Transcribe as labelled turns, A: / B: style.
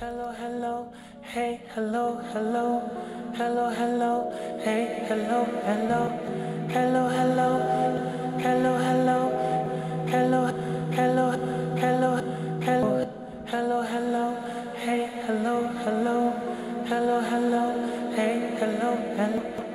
A: Hello, hello, hey, hello, hello, hello, hello, hey, hello, hello, hello, hello, hello, hello, hello, hello, hello, hello, hello, hello, hey, hello, hello, hello, hello, hey, hello, hello,